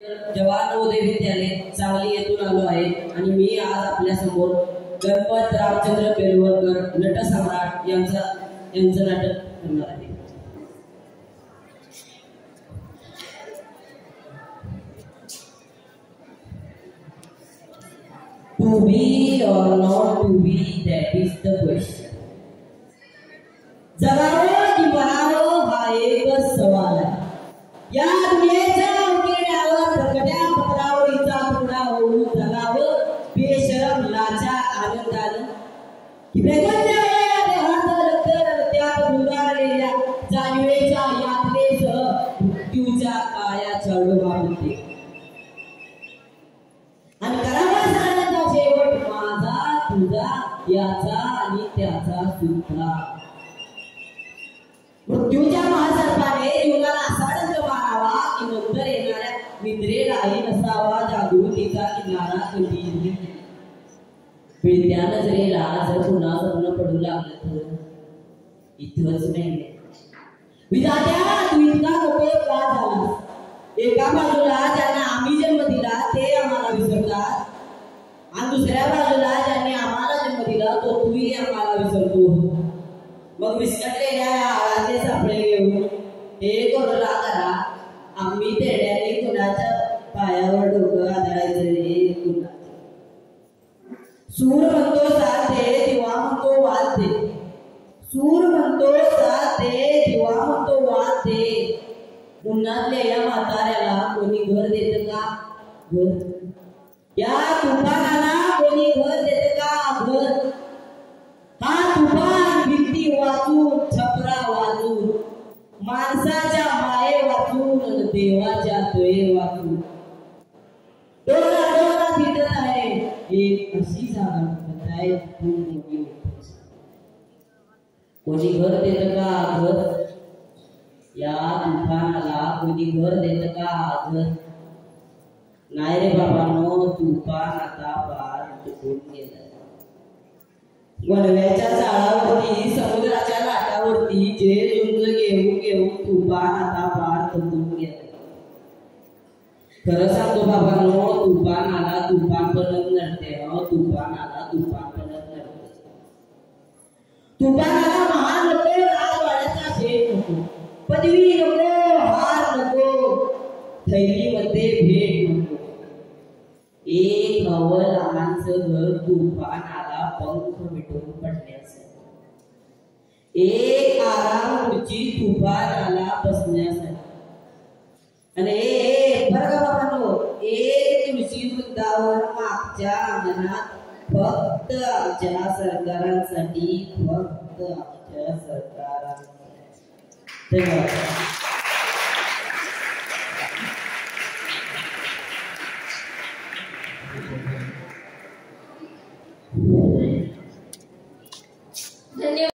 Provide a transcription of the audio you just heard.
जवाहरनवोदय विद्यालय सांगली येथून आलो आहे आणि मी आज आपल्यासमोर गणपत रामचंद्र पेलवरकर नटसम्राट यांचा यांचं नाटक करणार आहे To be or not to be, that is the question. गुंडाळलेल्या यात्रेसह मृत्यूच्या काळ्या चढवामध्ये आणि शेवट माझा तुझा याचा आणि त्याचा सुद्धा मृत्यूच्या महासर्पाने जीवनाला असा डंक मारावा की नंतर येणाऱ्या निद्रेलाही नसावा जागृतीचा किनारा कधी? पिळत्या नजरेला जर पुन्हा स्वप्न पडू लागलं तर? इथंच नाही. विधात्या तू इतका कठोर का झाला एका बाजूला ज्यांना आम्ही जन्म दिला ते आम्हाला विसरतात. आणि दुसऱ्या बाजूला ज्यांनी आम्हाला जन्म दिला तो तूही आम्हाला विसरतो. मग विस्कटलेल्या या आळाचे सापळे घेऊन? हे करूला करा. आम्ही तेड्याने कुणाच्या पायावर डोकं आदळायचं रे सूर म्हणतो साधे दिवा म्हणतो वाद सूर म्हणतो साधे दिवा म्हणतो वाद उन्हातल्या या म्हाताऱ्याला कोणी घर देत का? घर. या तुफानाला कोणी घर देत का? घर. हा तुफान भीती वाचून छपरा वाचून माणसाच्या माये वाचून देवाच्या देवाच्या तोये एक अशी जागा फिरत आहे जिथून मोठी होते. कोणी घर देत का घर या तुफानाला कोणी घर देत का घर नाही रे बाबांनो तुफान आता पार तुटून गेलं वणव्याच्या झाडावरती समुद्राच्या लाटावरती जे झुंज घेऊन घेऊन तुफान आता पार तुटून गेलं खरं सांगतो बाबांनो तुफान आला तुफान बनत नडते हो तुफान आला तुफान बनत नडते. तुफान आला महान नको राजवाड्याचा शेठ नको पदवी नको हार नको थैलीमध्ये भेट नको. एक हवं लहानचं घर तुफान आला पंख मिटून पडण्यासाठी एक आराम खुर्ची तुफान आला बसण्यासाठी. आणि तुळशी वृंदावन मागच्या अंगणात फक्त आमच्या सरकारांसाठी फक्त आमच्या सरकारांसाठी. धन्यवाद.